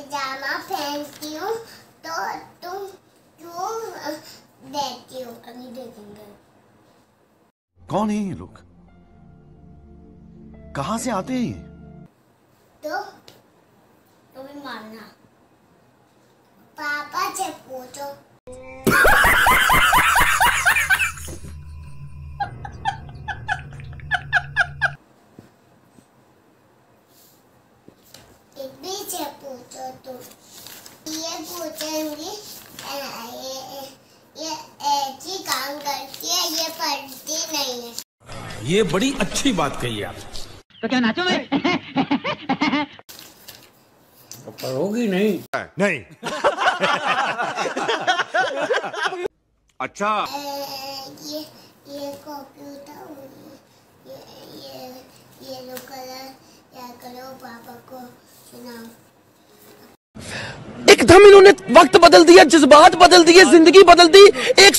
Pyjama पहनती हूँ तो तुम क्यों अ, देती हो? अभी देखेंगे। कौन है ये लोग? कहाँ से आते हैं ये? तो तुम्हें मारना पापा से पूछो इतनी से तुम ये पूछेंगी ये ये ही काम करती है ये पढ़ती नहीं है। ये बड़ी अच्छी बात कही आप तो क्या नाचो मैं? पर होगी नहीं। नहीं। अच्छा। ये ये कंप्यूटर ये ये ये कलर या करो पापा को। एकदम इन्होंने वक्त बदल दिया जज्बात बदल दिए ज़िंदगी बदल दी। एक